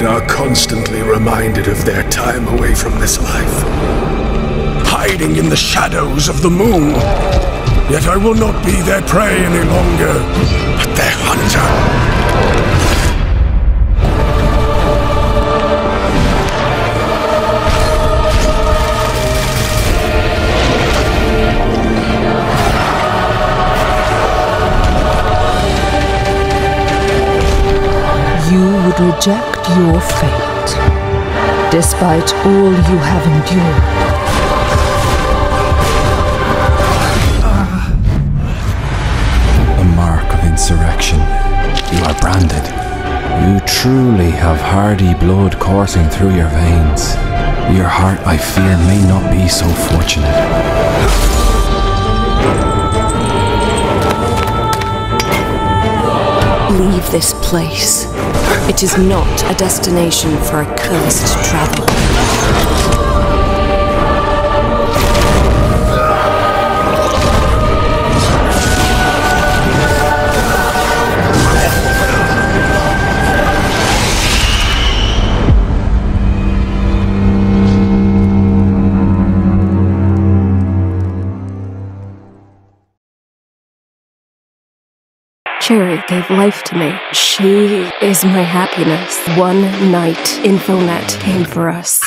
dead are constantly reminded of their time away from this life. Hiding in the shadows of the moon. Yet I will not be their prey any longer, but their hunter. Despite all you have endured. A mark of insurrection. You are branded. You truly have hardy blood coursing through your veins. Your heart, I fear, may not be so fortunate. Leave this place. It is not a destination for a cursed traveler. Cherry gave life to me. She is my happiness. One night, Infonet came for us.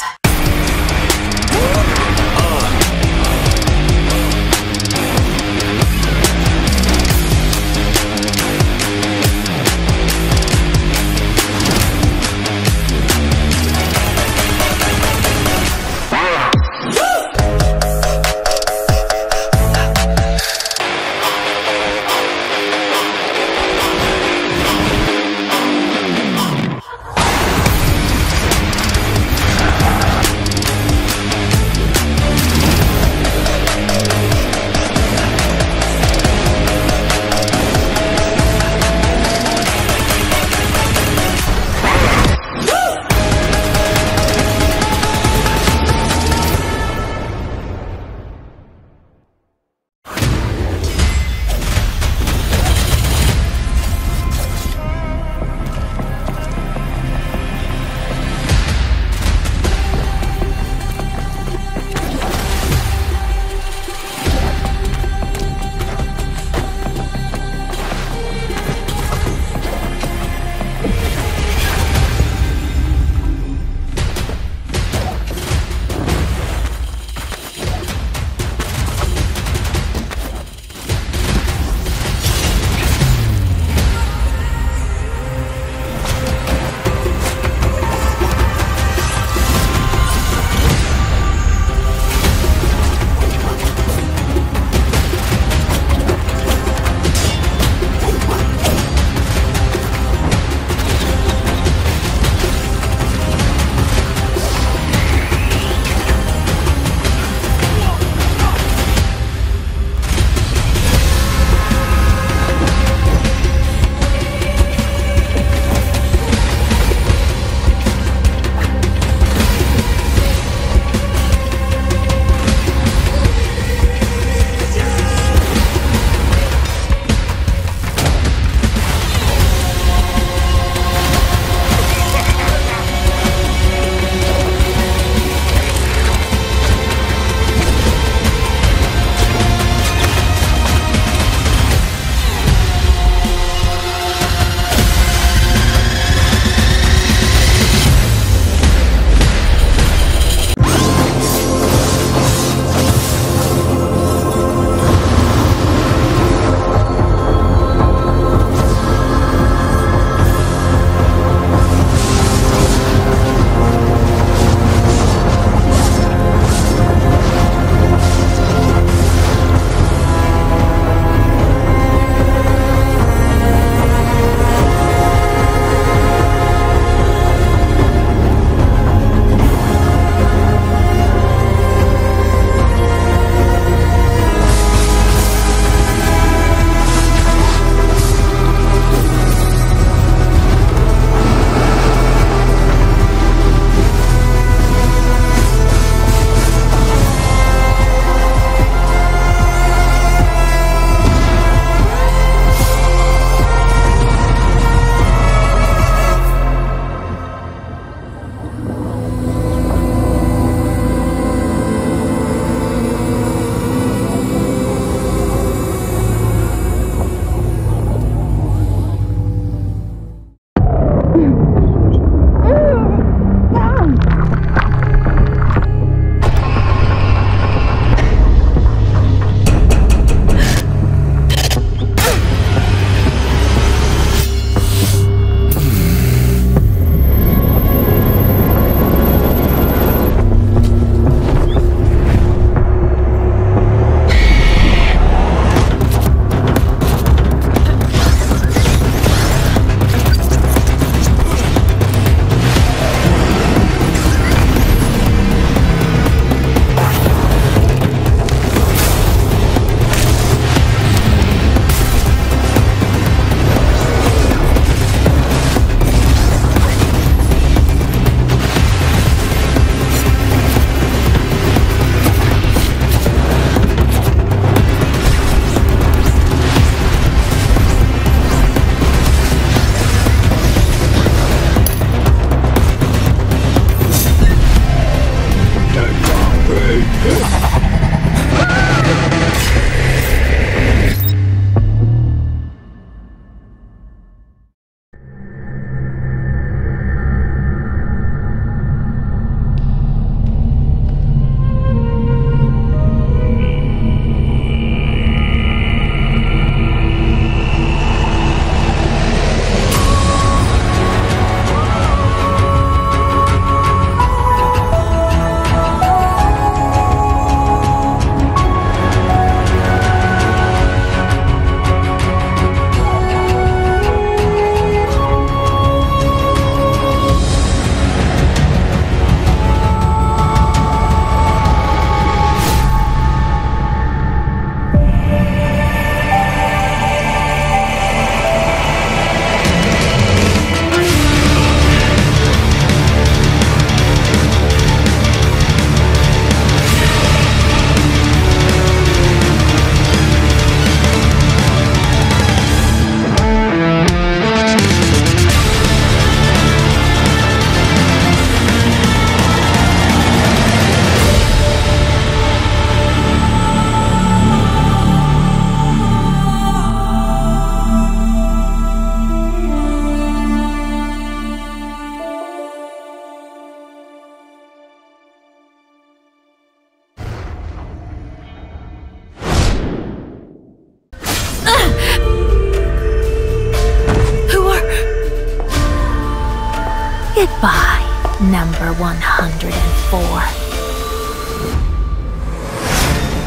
Number 104.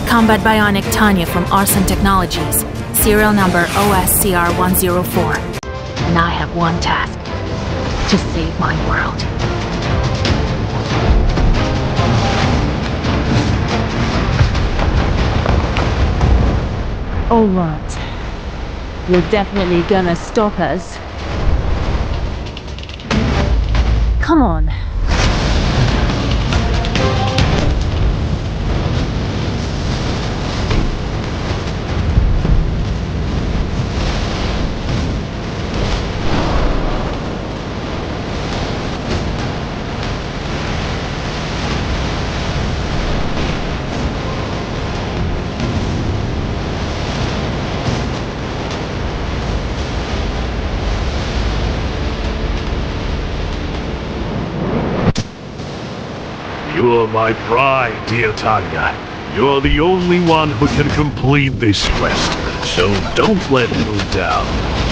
Combat Bionic Tania from Arson Technologies. Serial number OSCR-104. And I have one task. To save my world. Alright. You're definitely gonna stop us. Come on. Dear Tania. You're the only one who can complete this quest, so don't let me down.